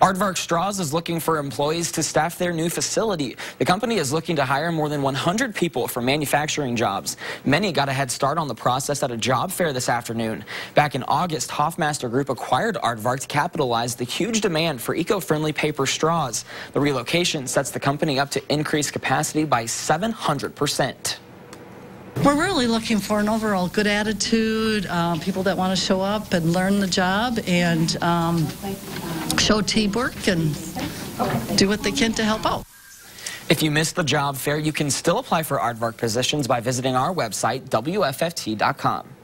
Aardvark Straws is looking for employees to staff their new facility. The company is looking to hire more than 100 people for manufacturing jobs. Many got a head start on the process at a job fair this afternoon. Back in August, Hoffmaster Group acquired Aardvark to capitalize the huge demand for eco-friendly paper straws. The relocation sets the company up to increase capacity by 700 percent. We're really looking for an overall good attitude, uh, people that want to show up and learn the job and um, show teamwork and do what they can to help out. If you missed the job fair, you can still apply for Aardvark positions by visiting our website, WFFT.com.